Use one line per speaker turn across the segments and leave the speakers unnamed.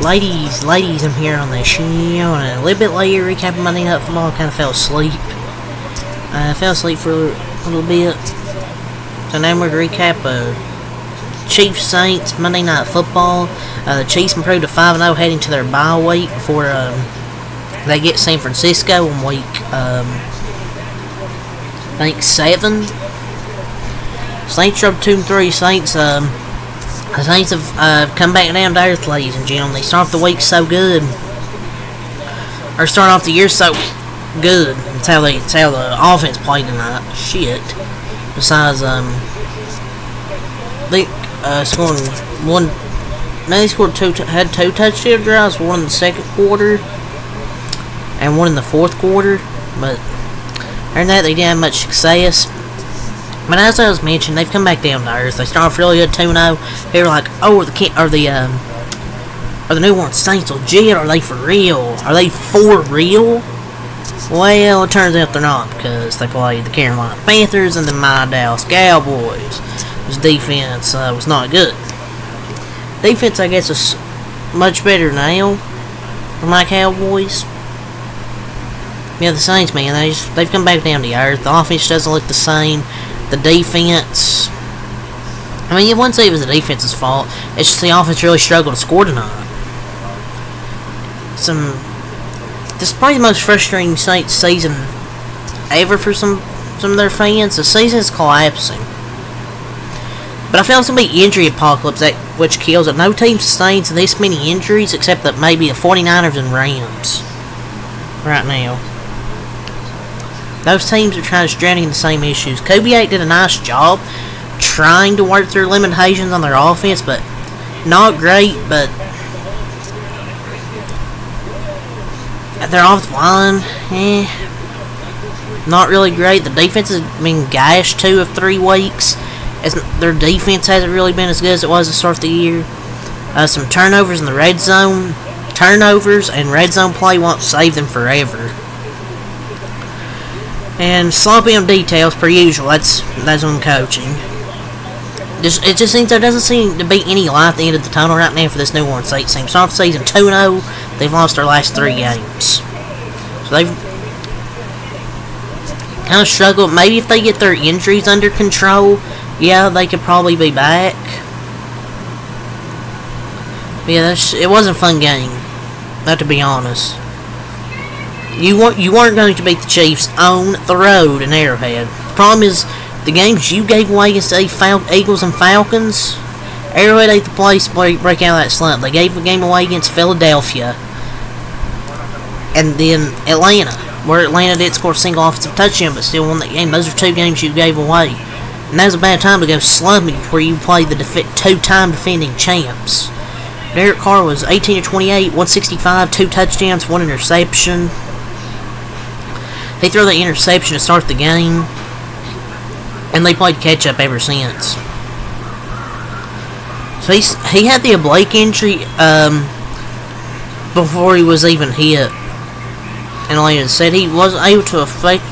ladies, ladies, I'm here on the show, and a little bit later, recapping Monday Night Football, kind of fell asleep. I fell asleep for a little bit. So now we're going to recap uh, Chiefs Saints Monday Night Football. Uh, the Chiefs improved to 5 0 heading to their bye week before um, they get San Francisco in week, um, I think, 7. Saints are up 2 and 3. Saints, um, the Saints have uh, come back down to earth, ladies and gentlemen. They start off the week so good. Or start off the year so good. That's how, they, that's how the offense played tonight. Shit. Besides, um, they uh, scoring one. They scored two, had two touchdown drives, one in the second quarter and one in the fourth quarter. But other than that, they didn't have much success. But as I was mentioning, they've come back down to earth. They started off really good 2 0. They were like, oh, are the, are the, um, are the New Saints legit? Are they for real? Are they for real? Well, it turns out they're not because they played the Carolina Panthers and the my Dallas Cowboys. Whose defense uh, was not good. Defense, I guess, is much better now for my Cowboys. Yeah, the Saints, man, they just, they've come back down to earth. The offense doesn't look the same. The defense. I mean, you wouldn't say it was the defense's fault. It's just the offense really struggled to score tonight. Some. This is probably the most frustrating Saints season ever for some some of their fans. The season is collapsing. But I going to be injury apocalypse that which kills it. No team sustains this many injuries except that maybe the 49ers and Rams right now. Those teams are trying to stranding the same issues. Kubiak did a nice job trying to work through limitations on their offense, but not great, but their offensive line, eh, not really great. The defense has been gashed two of three weeks. As their defense hasn't really been as good as it was to start of the year. Uh, some turnovers in the red zone. Turnovers and red zone play won't save them forever. And sloppy on details per usual. That's that's on coaching. Just it just seems there doesn't seem to be any light at the end of the tunnel right now for this New Orleans Saints team. Start season 2-0. They've lost their last three games. So they've kind of struggled. Maybe if they get their injuries under control, yeah, they could probably be back. But yeah, it wasn't a fun game. Not to be honest. You weren't you weren't going to beat the Chiefs on the road in Arrowhead. The problem is the games you gave away against the Fal- Eagles and Falcons. Arrowhead ain't the place break, break out of that slump. They gave the game away against Philadelphia, and then Atlanta, where Atlanta did score a single offensive touchdown, but still won that game. Those are two games you gave away, and that was a bad time to go slumming where you played the def- two-time defending champs. Derek Carr was 18 to 28, 165, two touchdowns, one interception. They threw the interception to start the game, and they played catch up ever since. So he's, he had the Blake injury um, before he was even hit, and I said, he wasn't able to affect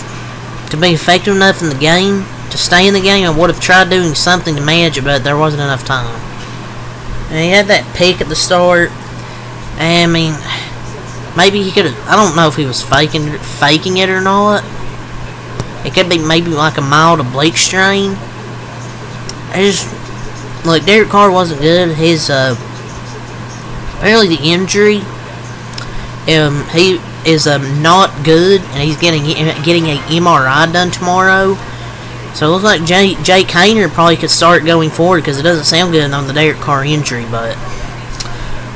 to be effective enough in the game to stay in the game. I would have tried doing something to manage it, but there wasn't enough time. And he had that pick at the start. I mean, maybe he could have. I don't know if he was faking faking it or not. It could be maybe like a mild oblique strain. I just like Derek Carr wasn't good. His uh, apparently the injury. Um, he is um not good, and he's getting getting a MRI done tomorrow. So it looks like Jay, Jake Haener probably could start going forward because it doesn't sound good on the Derek Carr injury, but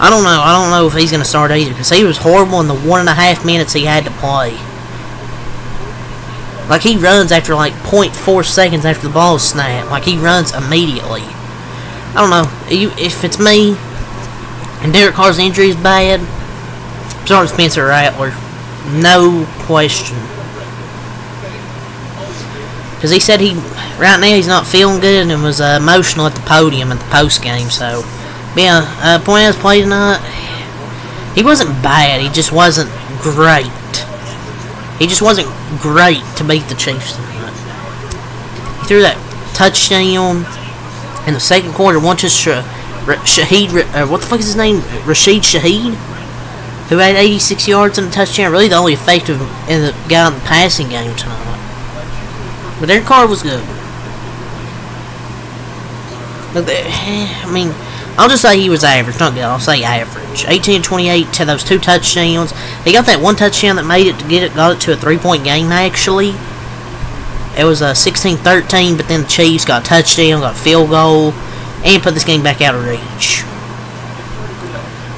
I don't know. I don't know if he's going to start either because he was horrible in the one and a half minutes he had to play. Like he runs after like 0.4 seconds after the ball snapped. Like he runs immediately. I don't know. You, If it's me and Derek Carr's injury is bad, start Spencer Rattler. No question. Because he said he, right now he's not feeling good and was uh, emotional at the podium at the post game. So, yeah, uh, point out play tonight, he wasn't bad. He just wasn't great. He just wasn't great to beat the Chiefs tonight. He threw that touchdown in the second quarter. One just Shaheed, uh, what the fuck is his name? Rashid Shaheed, who had 86 yards and a touchdown. Really, the only effective in the guy in the passing game tonight. But their Carr was good. But the, I mean, I'll just say he was average, not good. I'll say average. 18 28 to those two touchdowns. He got that one touchdown that made it to get it, got it to a three point game actually. It was a 16-13, but then the Chiefs got a touchdown, got a field goal, and put this game back out of reach.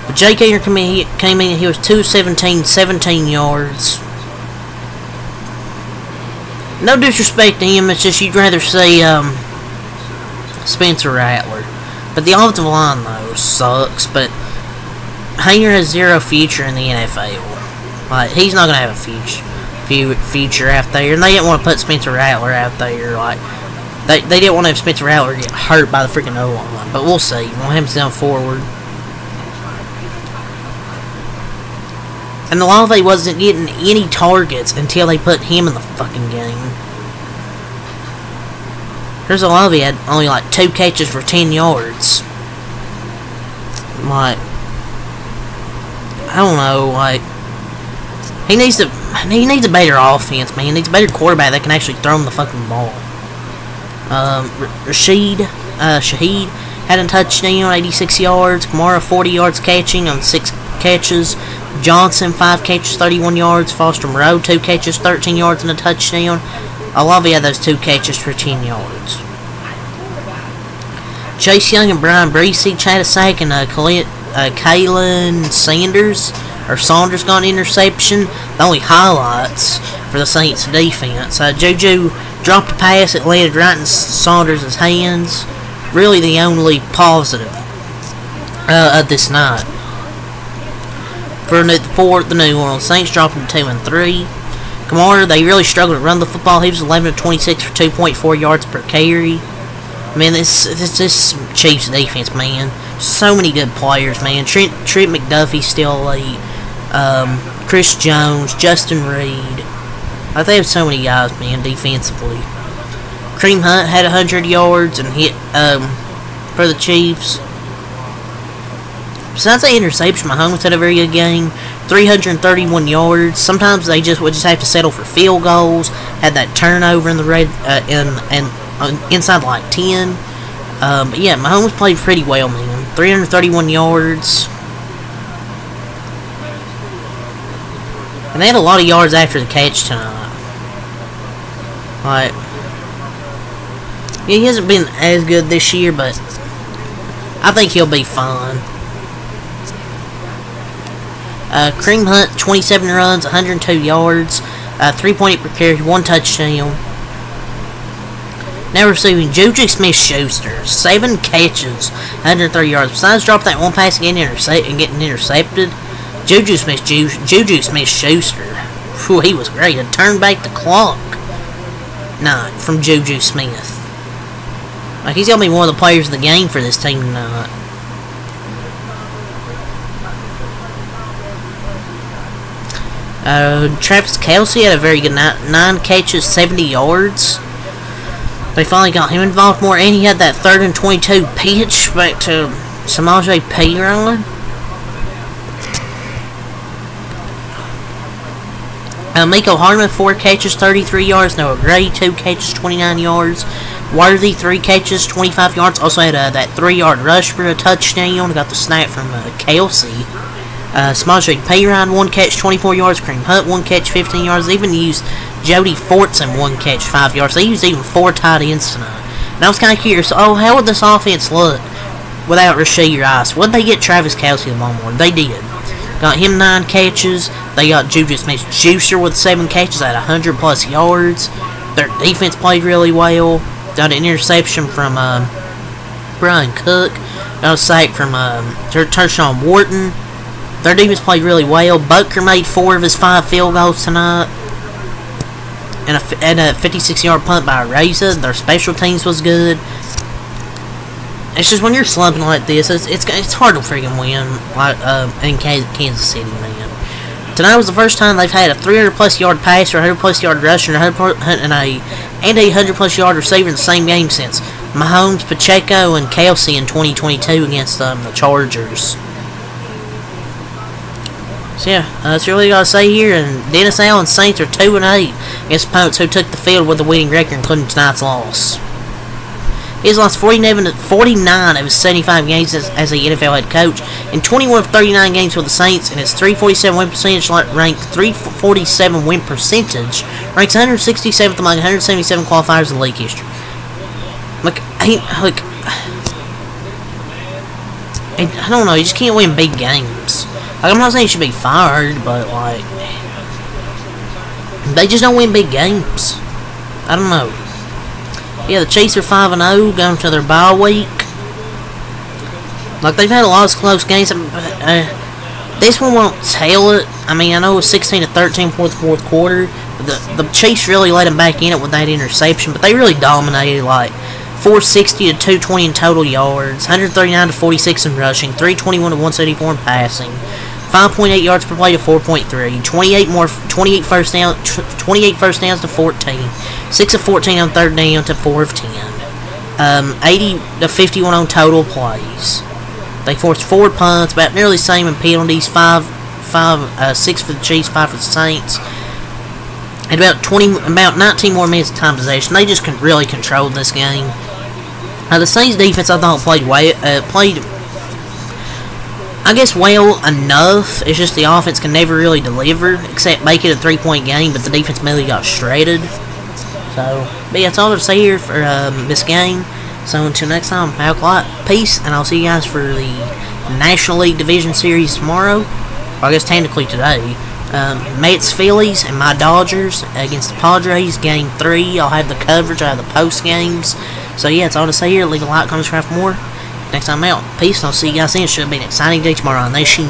But Jake came in, came in he was 217, 17 yards. No disrespect to him, it's just you'd rather see um, Spencer Rattler. But the offensive line, though, sucks. But Haener has zero future in the NFL. Like, he's not going to have a future future out there, and they didn't want to put Spencer Rattler out there. Like they, they didn't want to have Spencer Rattler get hurt by the freaking O line, but we'll see. We'll have him down forward. And the Olave wasn't getting any targets until they put him in the fucking game. Here's Olave had only like two catches for 10 yards. Like, I don't know, like, he needs to he needs a better offense, man. He needs a better quarterback that can actually throw him the fucking ball. Um, Rashid, uh, had a touchdown, 86 yards. Kamara, 40 yards catching on six catches. Johnson, 5 catches, 31 yards. Foster Moreau, 2 catches, 13 yards and a touchdown. Olave had those 2 catches for 10 yards. Chase Young and Bryan Bresee had a sack, and uh, Khalen Sanders or Saunders got an interception. The only highlights for the Saints defense. Uh, Juju dropped a pass that landed right in Saunders' hands. Really the only positive uh, of this night. For for the New Orleans Saints, dropping 2 and 3. Kamara, they really struggled to run the football. He was 11 of 26 for 2.4 yards per carry. Man, this this this Chiefs defense, man. So many good players, man. Trent Trent McDuffie still elite um, Chris Jones, Justin Reid. Like they have so many guys, man, defensively. Kareem Hunt had 100 yards and hit um, for the Chiefs. Besides the interception, Mahomes had a very good game. 331 yards. Sometimes they just would just have to settle for field goals. Had that turnover in the red uh, in and uh, inside like 10. Um, but yeah, Mahomes played pretty well, man. 331 yards. And they had a lot of yards after the catch tonight. Like, yeah, he hasn't been as good this year, but I think he'll be fine. Uh, Kareem Hunt, 27 runs, 102 yards, uh, 3.8 per carry, one touchdown. Now receiving Juju Smith-Schuster, seven catches, 103 yards. Besides dropping that one pass and getting, intercept and getting intercepted, Juju Smith Juju Smith Schuster. He was great. A turn back the clock. Not from Juju Smith. Like he's gonna be one of the players of the game for this team tonight. Uh, Travis Kelce had a very good night. Nine catches, 70 yards. They finally got him involved more, and he had that third and 22 pitch back to Samaje Perine. Uh, Mecole Hardman, 4 catches, 33 yards. Noah Gray, 2 catches, 29 yards. Worthy, 3 catches, 25 yards. Also had uh, that 3 yard rush for a touchdown. Got the snap from uh, Kelce. Uh, Samaje Perine, 1 catch, 24 yards. Kareem Hunt, 1 catch, 15 yards. They even used Jody Fortson, 1 catch, 5 yards. They used even 4 tight ends tonight. And I was kind of curious, oh, how would this offense look without Rashee Rice? Would they get Travis Kelce the more? They did. Got him nine catches. They got Juju Smith-Schuster with seven catches at 100 plus yards. Their defense played really well. Got an interception from um, Bryan Cook. Got a sack from um, Tershawn Wharton. Their defense played really well. Butker made four of his five field goals tonight. And a, and a 56 yard punt by Reza. Their special teams was good. It's just when you're slumping like this, it's it's, it's hard to freaking win like uh, in Kansas City, man. Tonight was the first time they've had a 300 plus yard pass or 100 plus yard rush and a 100 and a and a 100 plus yard receiver in the same game since Mahomes, Pacheco, and Kelce in 2022 against um, the Chargers. So yeah, uh, that's really all I say here. And Dennis Allen Saints are two and eight against opponents who took the field with a winning record, including tonight's loss. He's lost 49, 49 of his 75 games as, as a NFL head coach, and 21 of 39 games with the Saints, and his 347 win percentage ranked 347 win percentage ranks 167th among 177 qualifiers in league history. Like, he, like, I don't know, you just can't win big games. I'm not saying he should be fired, but like, they just don't win big games. I don't know. Yeah, the Chiefs are 5 and 0 going to their bye week. Like, they've had a lot of close games. Uh, this one won't tell it. I mean, I know it was 16 to 13 for the fourth quarter. But the, the Chiefs really let them back in it with that interception. But they really dominated, like, 460 to 220 in total yards, 139 to 46 in rushing, 321 to 174 in passing. 5.8 yards per play to 4.3, 28 more, 28 first down, 28 first downs to 14, 6 of 14 on third down to 4 of 10, um, 80 to 51 on total plays. They forced four punts, about nearly the same in penalties, five, five, uh, six for the Chiefs, five for the Saints. And about 20, about 19 more minutes of time possession. They just really controlled this game. Uh, the Saints defense, I thought, played way, uh, played I guess well enough. It's just the offense can never really deliver, except make it a three-point game, but the defense mainly got shredded. So, but yeah, that's all to say here for um, this game. So until next time, a lot, peace, and I'll see you guys for the National League Division Series tomorrow. Or I guess technically today. Um, Mets, Phillies, and my Dodgers against the Padres. Game three. I'll have the coverage. I have the post games. So yeah, it's all to say here. Leave a like, comment, subscribe for more next time out. Peace, I'll see you guys then. Should be an exciting day tomorrow on Nation.